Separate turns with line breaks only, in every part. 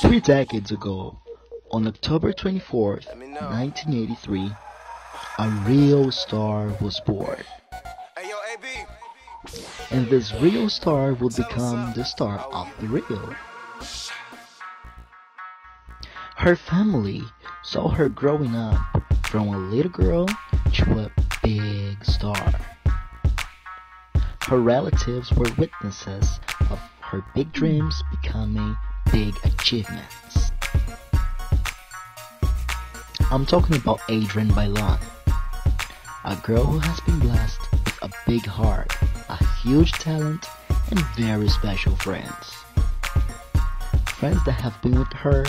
Three decades ago, on October 24th, 1983, a real star was born. And this real star would become the star of the real. Her family saw her growing up from a little girl to a big star. Her relatives were witnesses of her big dreams becoming big achievements. I'm talking about Adrienne Bailon, a girl who has been blessed with a big heart, a huge talent, and very special friends. Friends that have been with her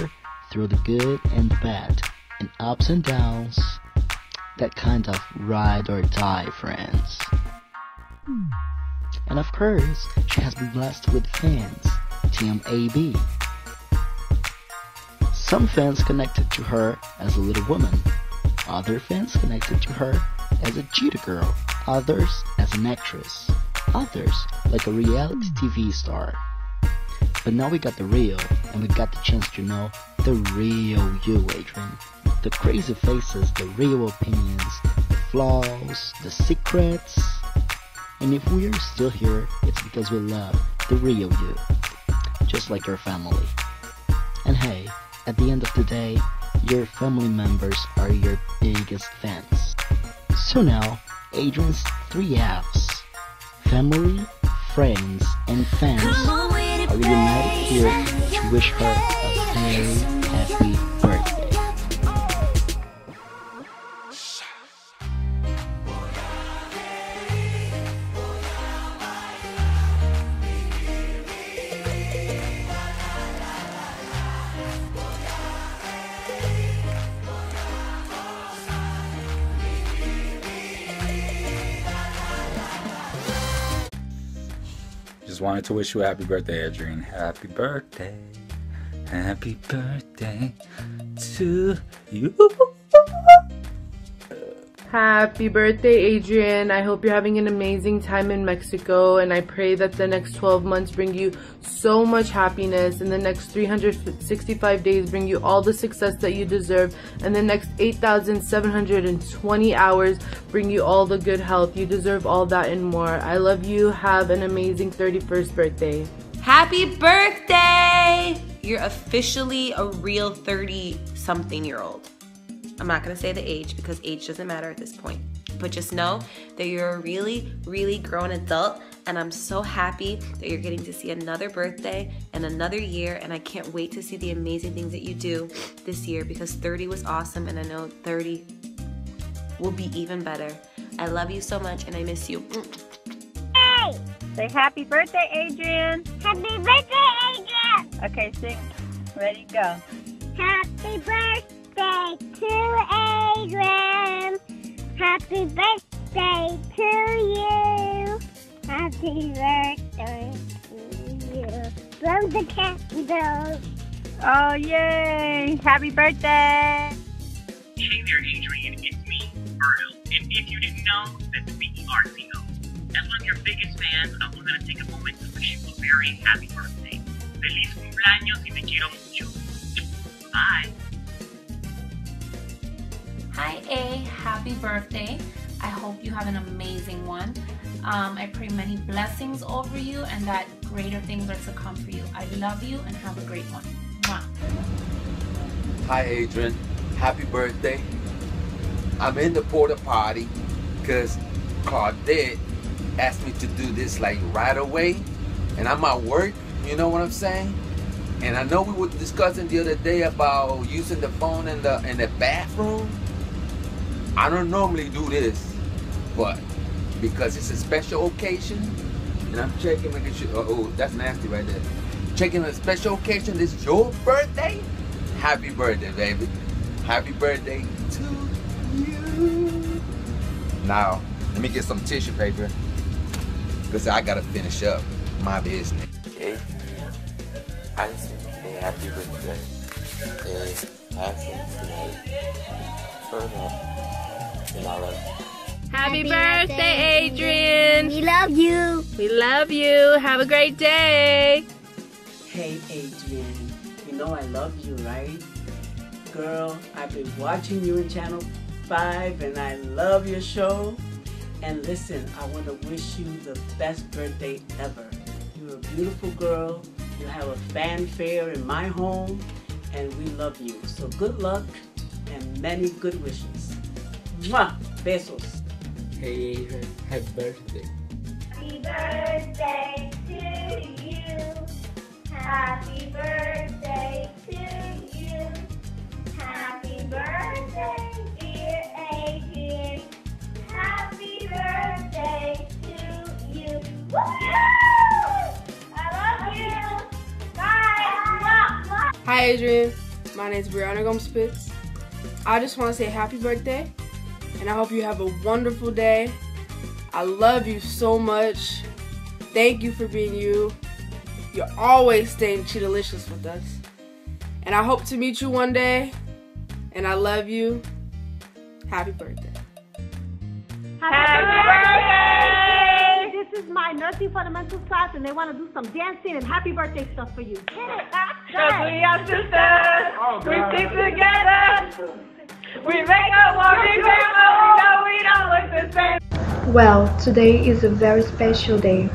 through the good and the bad, and ups and downs, that kind of ride or die friends. And of course, she has been blessed with fans, Team AB. Some fans connected to her as a little woman, other fans connected to her as a cheetah girl, others as an actress, others like a reality TV star. But now we got the real, and we got the chance to know the real you, Adrienne. The crazy faces, the real opinions, the flaws, the secrets. And if we are still here, it's because we love the real you, just like your family. And hey, at the end of the day, your family members are your biggest fans. So now, Adrienne's three F's family, friends, and fans are united here to wish her a very happy birthday.
Just wanted to wish you a happy birthday, Adrienne. Happy birthday. Happy birthday to you.
Happy birthday, Adrienne. I hope you're having an amazing time in Mexico, and I pray that the next 12 months bring you so much happiness, and the next 365 days bring you all the success that you deserve, and the next 8,720 hours bring you all the good health. You deserve all that and more. I love you. Have an amazing 31st birthday.
Happy birthday! You're officially a real 30 something year old. I'm not gonna say the age because age doesn't matter at this point. But just know that you're a really, really grown adult, and I'm so happy that you're getting to see another birthday and another year. And I can't wait to see the amazing things that you do this year because 30 was awesome, and I know 30 will be even better. I love you so much, and I miss you.
Hey! Say happy birthday, Adrienne!
Happy birthday, Adrienne!
Okay, sing. Ready, go.
Happy Happy birthday to you. Happy birthday to you. Blow the candles.
Oh, yay! Happy birthday!
Hey there, Adrienne. It's me, Berto. And if you didn't know, that's B-E-R-T-O. As one of your biggest fans, I wanted to take a moment to wish you a very happy birthday. Feliz cumpleaños y te quiero mucho. Bye.
A, happy birthday. I hope you have an amazing one. Um, I pray many blessings over you and that greater things are to come for you. I love you and have a great one. Mwah.
Hi, Adrienne. Happy birthday. I'm in the porta potty because Claudette asked me to do this like right away. And I'm at work, you know what I'm saying? And I know we were discussing the other day about using the phone in the in the bathroom. I don't normally do this, but because it's a special occasion, and I'm checking making sure. Oh, oh, that's nasty right there. Checking a special occasion. This is your birthday. Happy birthday, baby. Happy birthday to you. Now, let me get some tissue paper because I gotta finish up my business.
Okay. I say happy birthday. And have some tonight. Turn up. And I love you.
Happy, birthday, Adrienne!
We love you.
We love you. Have a great day.
Hey, Adrienne, You
You know I love you, right? Girl, I've been watching you in Channel 5 and I love your show. And listen, I want to wish you the best birthday ever. You're a beautiful girl. You have a fanfare in my home and we love you. So good luck and many good wishes. Mwah! Besos.
Hey Adrienne, happy birthday.
Happy birthday to you. Happy birthday to you. Happy birthday, dear Adrienne. Happy birthday to you. Woo! I love you. Bye.
Hi Adrienne, my name is Brianna Gomes Spitz. I just want to say happy birthday and I hope you have a wonderful day. I love you so much. Thank you for being you. You're always staying delicious with us. And I hope to meet you one day. And I love you. Happy birthday.
Happy birthday! This is my nursing fundamentals class, and they want to do some dancing and happy birthday stuff for you. Hit it!
Cause we are sisters, we stick together. We make a walking paper, we know we don't look the same.
Well, today is a very special day.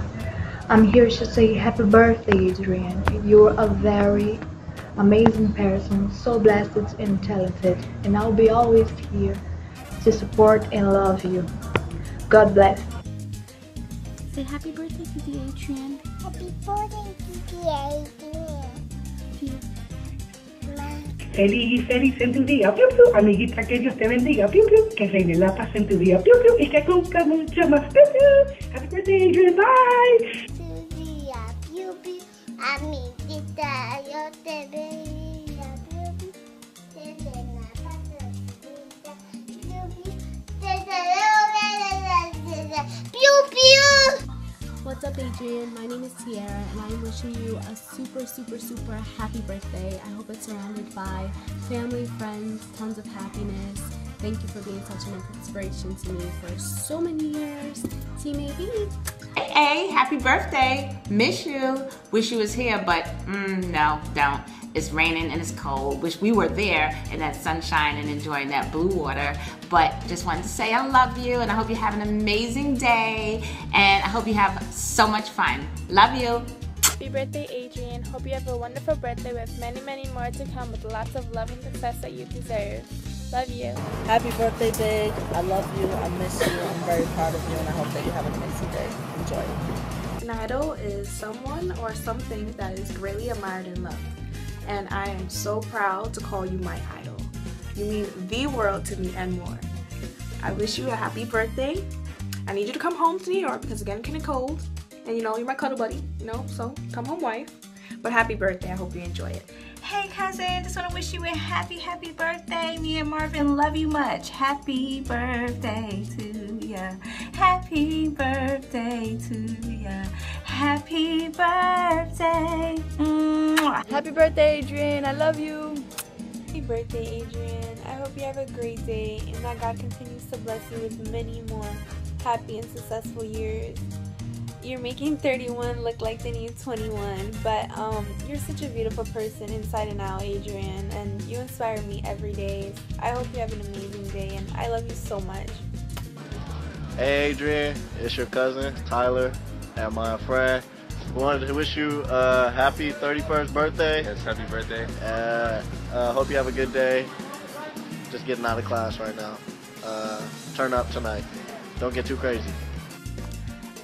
I'm here to say happy birthday, Adrienne. You're a very amazing person, so blessed and talented, and I'll be always here to support and love you. God bless.
Say happy birthday to the Adrienne.
Happy birthday to the Adrienne.
Feliz, feliz en tu día, piu, piu. Amiguita, que Dios te bendiga, piu, piu. Que reine la paz en tu día, piu, piu. Y que cumpla mucho más, piu, piu. Happy birthday, Adrian, bye.
Tu día, piu, piu. Amiguita, yo te veía,
Adrienne? My name is Tiara, and I'm wishing you a super, super, super happy birthday. I hope it's surrounded by family, friends, tons of happiness. Thank you for being such an inspiration to me for so many years. Team AB.
Hey, happy birthday. Miss you. Wish you was here, but mm, no, don't. It's raining and it's cold. Wish we were there in that sunshine and enjoying that blue water. But just wanted to say I love you and I hope you have an amazing day and I hope you have so much fun. Love you.
Happy birthday, Adrienne. Hope you have a wonderful birthday with many, many more to come with lots of love and success that you deserve. Love you.
Happy birthday, Big. I love you. I miss you. I'm very proud of you, and I hope that you have an amazing day. Enjoy.
An idol is someone or something that is greatly admired and loved. And I am so proud to call you my idol. You mean the world to me and more. I wish you a happy birthday. I need you to come home to New York because again, kind of cold. And you know, you're my cuddle buddy, you know, so come home, wife. But happy birthday. I hope you enjoy it.
Hey cousin, just want to wish you a happy, happy birthday. Me and Marvin love you much. Happy birthday to ya. Happy birthday to ya. Happy birthday. Mwah.
Happy birthday, Adrienne. I love you. Happy birthday, Adrienne. I hope you have a great day and that God continues to bless you with many more happy and successful years. You're making 31 look like the new 21, but um, you're such a beautiful person inside and out, Adrienne, and you inspire me every day. I hope you have an amazing day, and I love you so much.
Hey Adrienne, it's your cousin Tyler and my friend. We wanted to wish you a happy 31st birthday.
Yes, happy birthday.
Uh, uh, hope you have a good day. Just getting out of class right now. Uh, turn up tonight. Don't get too crazy.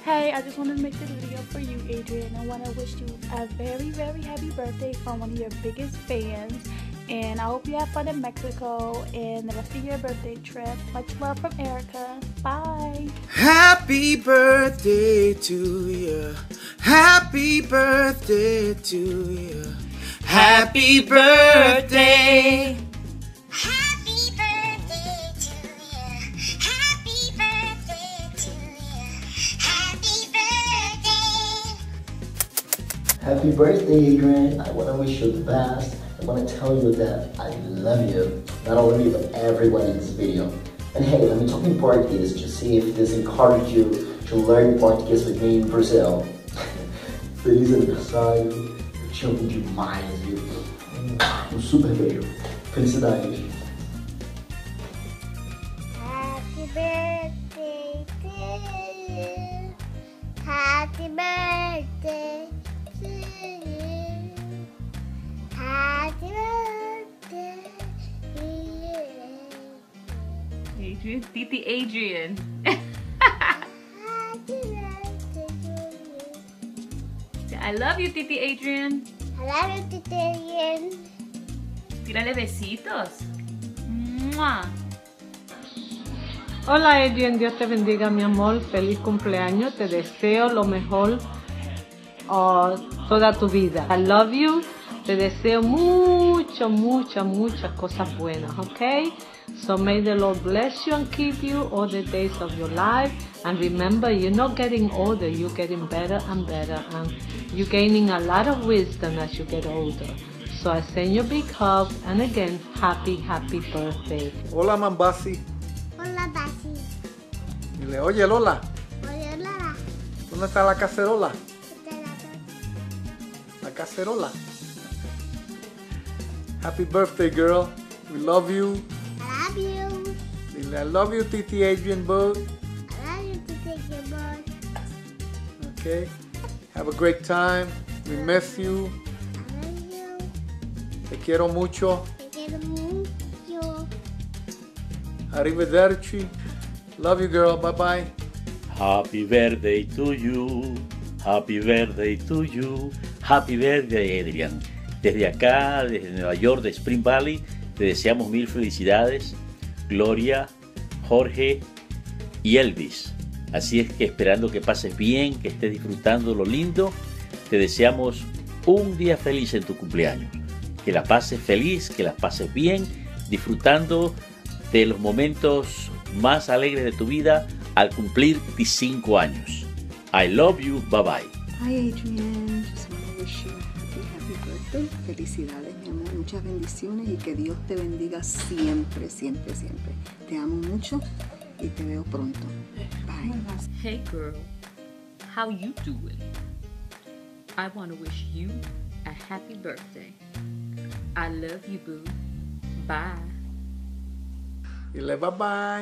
Hey, I just wanted to make this video for you, Adrienne. I want to wish you a very, very happy birthday from one of your biggest fans. And I hope you have fun in Mexico and the rest of your birthday trip. Much love from Erica. Bye.
Happy birthday to you. Happy birthday to you. Happy birthday.
Happy birthday,
Adrienne. I want to wish you the best. I want to tell you that I love you. Not only me, but everyone in this video. And hey, let me talk in Portuguese to see if this encouraged you to learn Portuguese with me in Brazil. Feliz aniversário. Te amo demais, viu? Um super beijo. Felicidades.
Happy birthday to you. Happy birthday
Titi Adrian. I love you, Titi Adrian.
I love you, Titi Adrian.
Tírale besitos. ¡Mua!
Hola Adrian, Dios te bendiga mi amor, feliz cumpleaños, te deseo lo mejor oh, toda tu vida. I love you, te deseo mucho, muchas, muchas cosas buenas, ¿ok? So may the Lord bless you and keep you all the days of your life. And remember, you're not getting older, you're getting better and better. And you're gaining a lot of wisdom as you get older. So I send you a big hug and again, happy, happy birthday.
Hola, Mambasi.
Hola, Basi.
Dile, oye, Lola,
Hola, Lola.
¿dónde está la cacerola? La cacerola. Happy birthday, girl. We love you.
I love you.
I love you, Titi Adrienne Bug.
I love you, Titi Adrienne.
Okay. Have a great time. We miss you.
I love you.
Te quiero mucho.
Te quiero mucho.
Arrivederci. Love you, girl. Bye bye.
Happy birthday to you. Happy birthday to you. Happy birthday, Adrienne. Desde acá, desde Nueva York, de Spring Valley, te deseamos mil felicidades. Gloria, Jorge y Elvis. Así es que esperando que pases bien, que estés disfrutando lo lindo, te deseamos un día feliz en tu cumpleaños. Que la pases feliz, que la pases bien, disfrutando de los momentos más alegres de tu vida al cumplir 5 años. I love you, bye bye.
Hi Adrian, Felicidades, mi amor, muchas bendiciones y que Dios te bendiga siempre, siempre, siempre. Te amo mucho y te veo pronto. Bye.
Hey girl, how you doing? I want to wish you a happy birthday. I love you, boo. Bye.
Dile, bye bye.